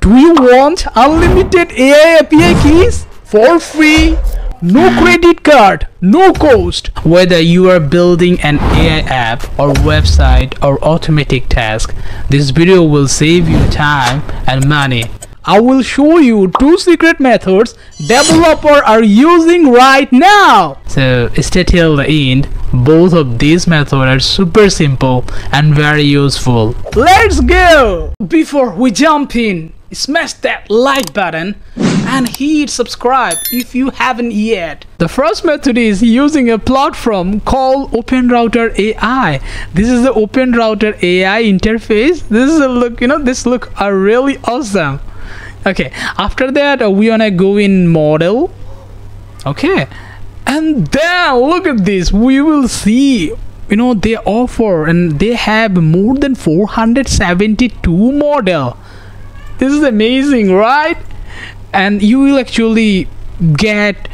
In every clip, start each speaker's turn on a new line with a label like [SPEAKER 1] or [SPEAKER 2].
[SPEAKER 1] Do you want unlimited AI API keys for free? No credit card, no cost. Whether you are building an AI app or website or automatic task, this video will save you time and money. I will show you two secret methods developers are using right now. So stay till the end. Both of these methods are super simple and very useful. Let's go! Before we jump in, smash that like button and hit subscribe if you haven't yet. The first method is using a platform called OpenRouter AI. This is the OpenRouter AI interface. This is a look, you know, this look are really awesome okay after that uh, we wanna go in model okay and then look at this we will see you know they offer and they have more than 472 model this is amazing right? And you will actually get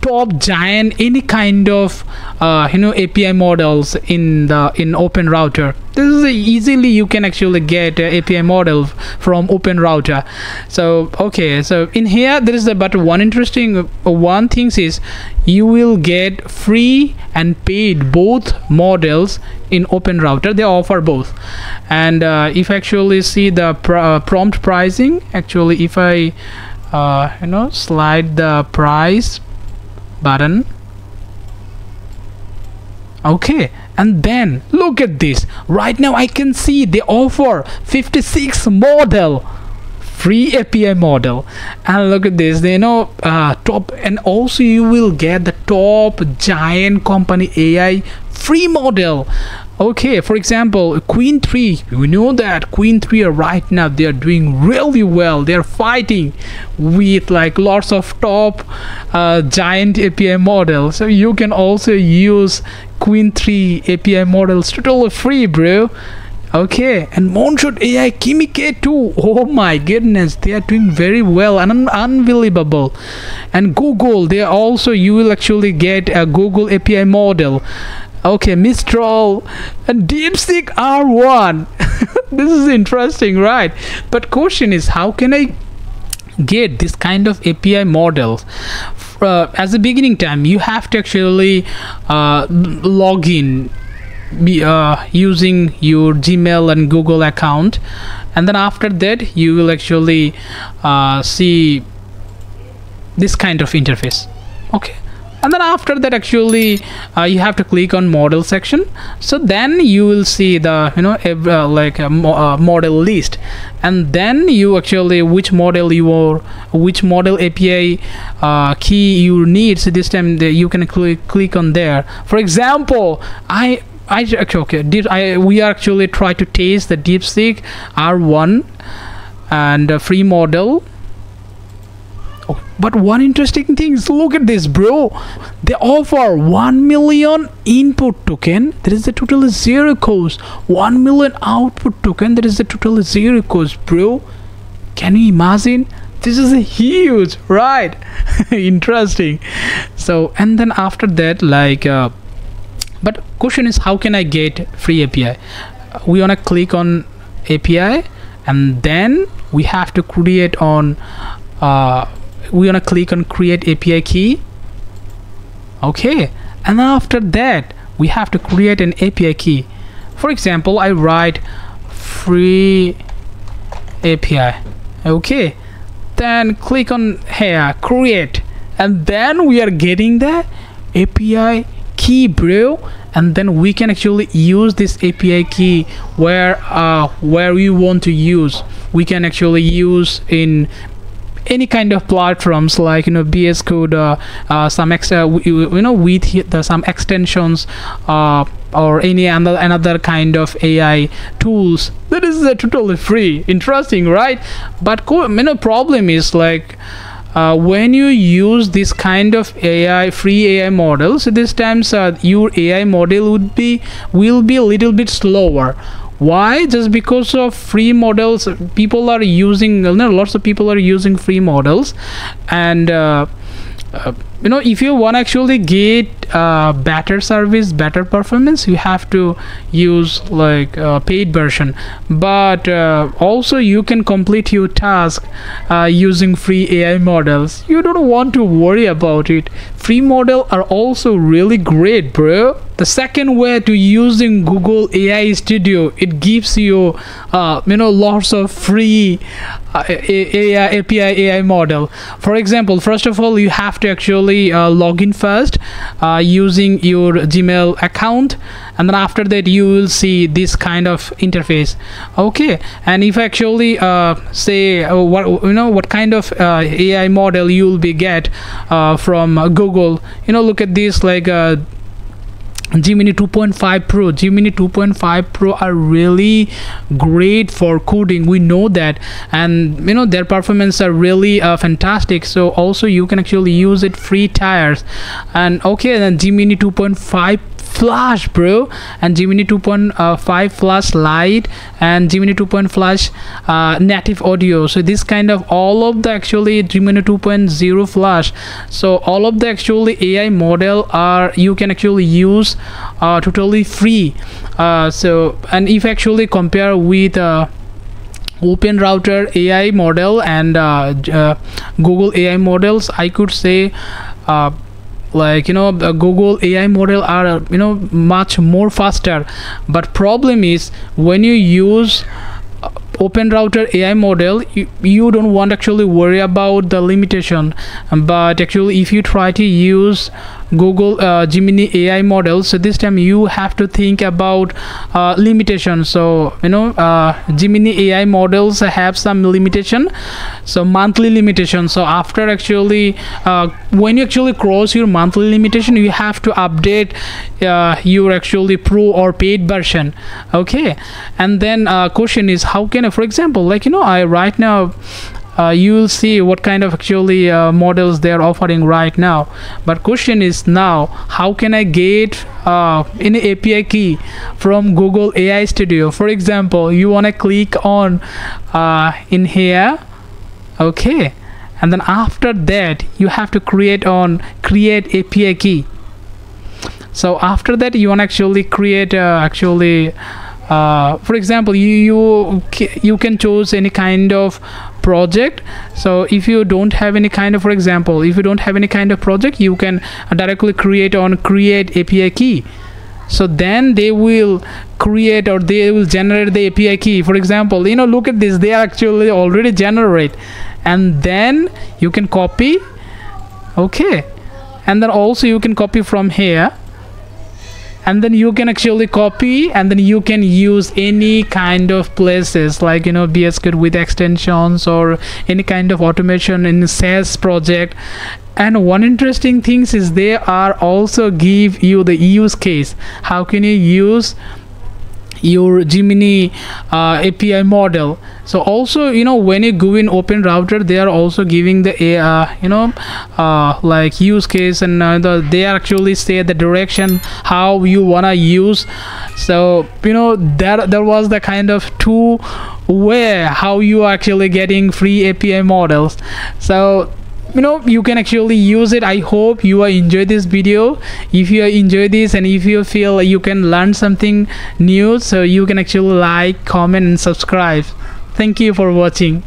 [SPEAKER 1] top giant any kind of uh, you know API models in the in Open Router. This is easily you can actually get uh, API model from Open Router. So okay, so in here there is a but one interesting uh, one things is you will get free and paid both models in Open Router. They offer both, and uh, if actually see the pr uh, prompt pricing, actually if I uh, you know slide the price button okay and then look at this. Right now I can see they offer 56 model free API model. And look at this they know uh, top and also you will get the top giant company AI free model. Okay for example Qwen 3 we know that Qwen 3 right now they are doing really well. They're fighting with like lots of top uh, giant api models. So you can also use Qwen 3 api models totally free bro. Okay and moonshot ai kimi k2 oh my goodness they are doing very well and un unbelievable. And google they also you will actually get a google api model okay mistral and deepseek r1 this is interesting right? But question is how can i get this kind of api models uh, as a beginning time you have to actually uh, log in be, uh, using your gmail and google account. And then after that you will actually uh, see this kind of interface. Okay and then after that actually uh, you have to click on model section. So then you will see the you know uh, like a mo uh, model list. And then you actually which model you are which model API uh, key you need. So this time the, you can click click on there. For example I I actually okay did I we actually try to taste the DeepSeek R1 and free model but one interesting thing is look at this bro. They offer 1 million input token. There is a total zero cost. 1 million output token there is a total zero cost bro. Can you imagine? This is a huge right? Interesting. So and then after that like uh, but question is how can i get free api we want to click on api and then we have to create on uh, we want to click on create API key. Okay and after that we have to create an API key. For example I write free API okay then click on here create. And then we are getting the API key bro. And then we can actually use this API key where uh, where we want to use. We can actually use in any kind of platforms like you know VS Code, uh, uh, some extra you know with the, some extensions uh, or any another another kind of AI tools. That is uh, totally free. Interesting, right? But you know, problem is like. Uh, when you use this kind of AI free AI models this times uh, your AI model would be will be a little bit slower why? Just because of free models people are using you know, lots of people are using free models. And uh, uh, you know if you want to actually get uh, better service better performance you have to use like a paid version. But uh, also you can complete your task uh, using free AI models. You don't want to worry about it free model are also really great bro. The second way to using google ai studio it gives you uh, you know lots of free uh, AI, api ai model. For example first of all you have to actually uh, log in first uh, using your gmail account and then after that you will see this kind of interface. Okay. And if actually uh, say uh, what you know what kind of uh, ai model you will be get from google you know look at this like Gemini 2.5 Pro, Gemini 2.5 Pro are really great for coding. We know that, and you know their performance are really uh, fantastic. So also you can actually use it free tires, and okay, then Gemini 2.5 flash bro. And gemini 2.5 flash lite and gemini 2.0 flash uh, native audio. So this kind of all of the actually gemini 2.0 flash. So all of the actually ai model are you can actually use uh, totally free. Uh, so and if actually compare with uh, open router ai model and uh, uh, google ai models i could say like you know the google ai model are you know much more faster. But problem is when you use open router ai model you, you don't want actually worry about the limitation. But actually if you try to use google uh, gemini ai model so this time you have to think about uh, limitations so you know uh, gemini ai models have some limitation so monthly limitation. So after actually uh, when you actually cross your monthly limitation you have to update uh, your actually pro or paid version. Okay? And then uh, question is how can I, for example like you know i right now uh, you will see what kind of actually uh, models they are offering right now. But question is now how can I get uh, any API key from Google AI Studio? For example you want to click on uh, in here okay and then after that you have to create on create API key. So after that you want to actually create uh, actually uh, for example you, you you can choose any kind of project. So if you don't have any kind of for example if you don't have any kind of project you can directly create on create API key. So then they will create or they will generate the API key. For example you know look at this they actually already generate. And then you can copy. Okay. And then also you can copy from here and then you can actually copy and then you can use any kind of places like you know VS Code with extensions or any kind of automation in sales project. And one interesting things is they are also give you the use case. How can you use your Gemini uh, API model. So also you know when you go in open router they are also giving the uh, you know uh, like use case and uh, the, they actually say the direction how you wanna use. So you know that there was the kind of two way how you actually getting free API models. So you know you can actually use it. I hope you enjoy this video. If you enjoy this and if you feel you can learn something new so you can actually like comment and subscribe. Thank you for watching